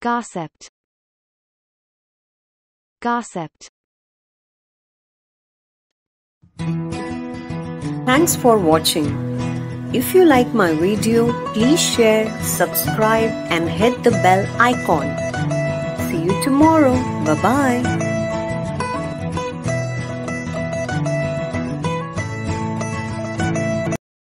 Gossiped. Gossiped. Thanks for watching. If you like my video, please share, subscribe and hit the bell icon. See you tomorrow. Bye bye.